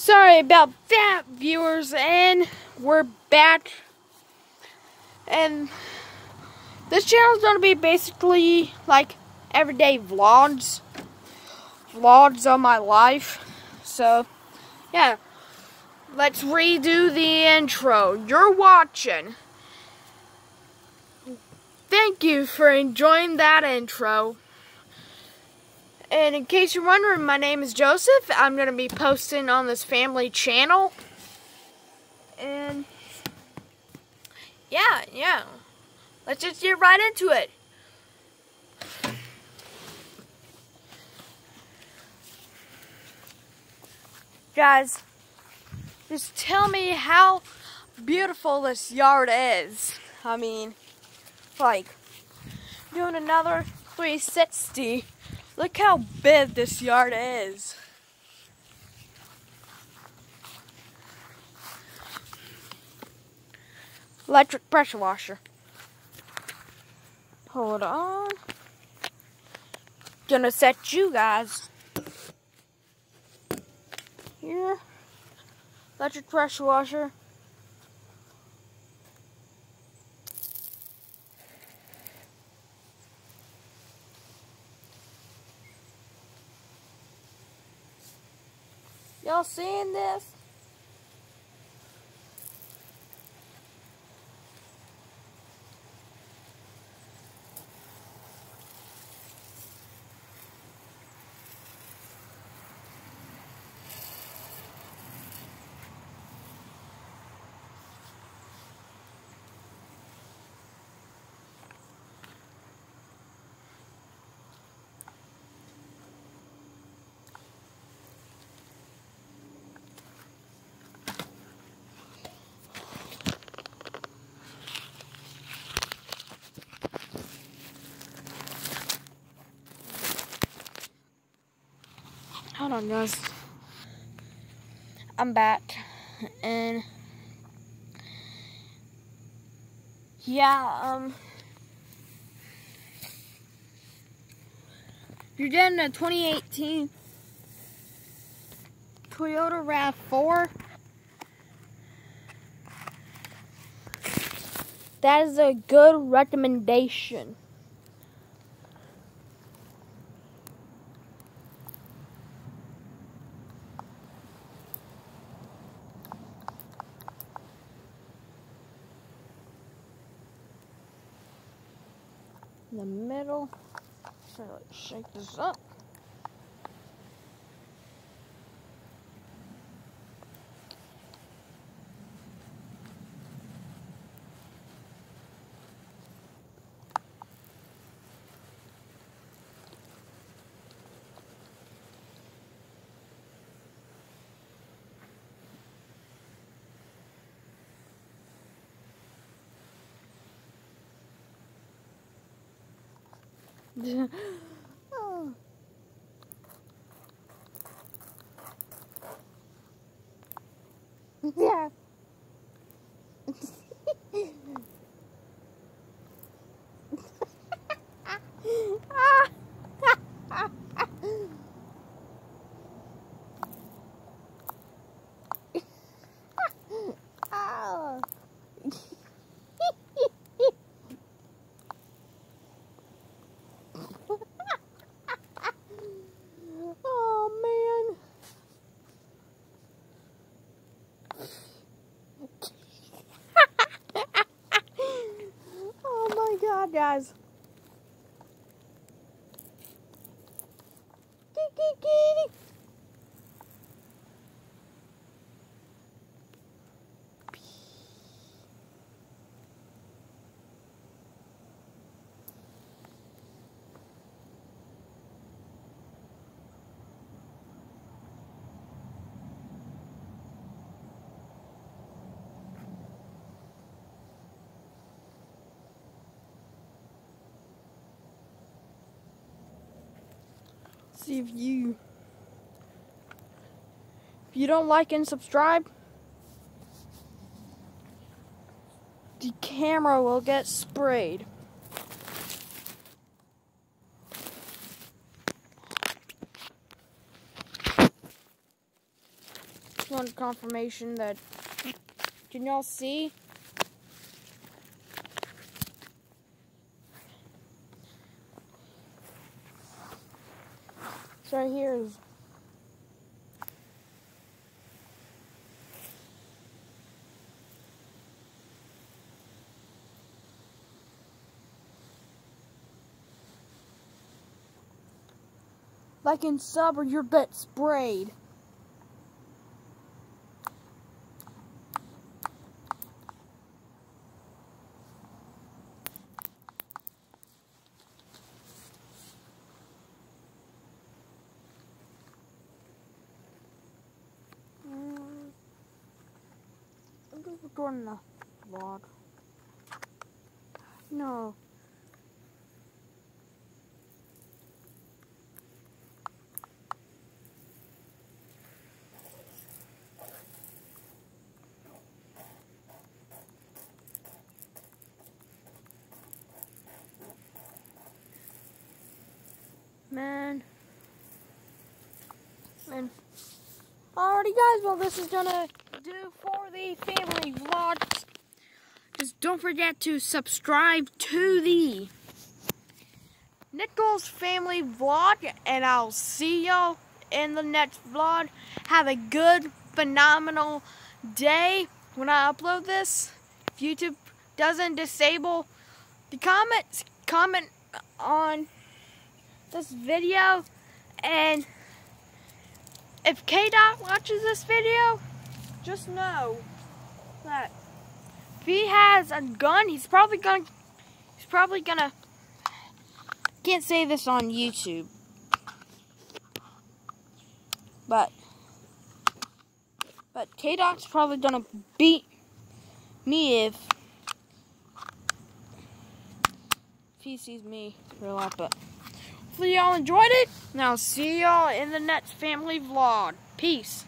Sorry about that, viewers, and we're back. And this channel is going to be basically like everyday vlogs. Vlogs on my life. So, yeah. Let's redo the intro. You're watching. Thank you for enjoying that intro. And in case you're wondering, my name is Joseph. I'm going to be posting on this family channel. And yeah, yeah. Let's just get right into it. Guys, just tell me how beautiful this yard is. I mean, like, doing another 360 Look how big this yard is. Electric pressure washer. Hold on. Gonna set you guys here. Electric pressure washer. Y'all seeing this? Hold on, guys. I'm back. And yeah, um you're getting a 2018 Toyota RAV4. That is a good recommendation. The middle. So let's shake this up. 你 这 guys. see if you if you don't like and subscribe the camera will get sprayed just want confirmation that. Can y'all see? So right here is like in sub or your bet sprayed. Recording a vlog. No. Man. And alrighty guys, well this is gonna do for the family vlog. Just don't forget to subscribe to the Nichols family vlog and I'll see y'all in the next vlog. Have a good, phenomenal day when I upload this. If YouTube doesn't disable the comments, comment on this video and if K-Dot watches this video, just know that if he has a gun, he's probably gonna he's probably gonna can't say this on YouTube. But but K-Dot's probably gonna beat me if if he sees me real lot, but hopefully y'all enjoyed it. I'll see y'all in the next family vlog. Peace.